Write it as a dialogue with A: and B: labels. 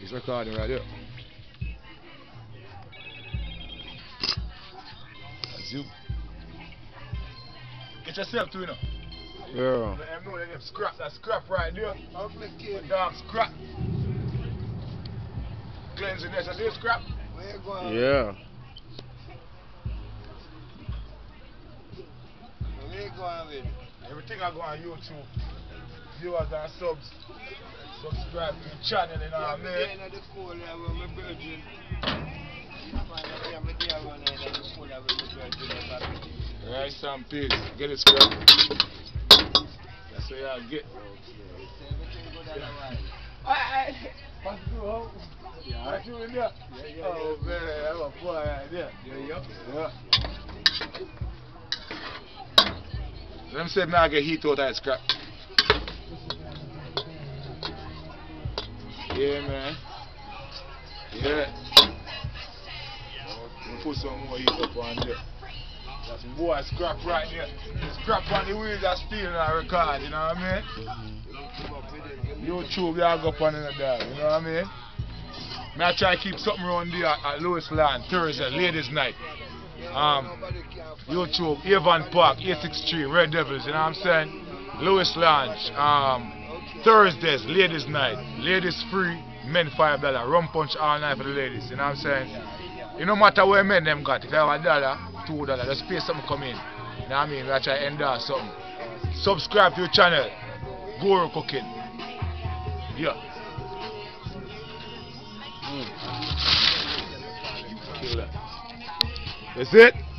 A: It's recording right there. That's you. Get yourself to you know.
B: Yeah.
A: Let them know that them scrap, that scrap right there. I'm A dog scrap. Cleansing this, a little scrap.
B: Yeah.
A: Everything I go on YouTube. Viewers and subs. Subscribe to the channel, you know what I mean? Rice and peas. Get it scrap. That's what y'all get. Pass through, ho. Pass through in there. Oh, man, that's a boy right there. Yeah. Let me say, man, I get heat out of scrap. Yeah, man. Yeah. Put some more heat up on there. That's boy scrap right there. Scrap on the wheels are still in our record, you know what I mean? YouTube, they all go up on the dog, you know what I mean? Me I try to keep something around there at, at Lewis Land, Thursday, ladies night. Um, YouTube, Avon Park, 863, Red Devils, you know what I'm saying? Lewis Lounge, um, Thursdays, ladies night, ladies free, men $5, rum punch all night for the ladies, you know what I'm saying? It no matter where men them got, if you have a dollar, two dollar, just pay something come in. You know what I mean? We trying to endorse something. Subscribe to your channel, Goro Cooking. Yeah. Mm. That. That's it?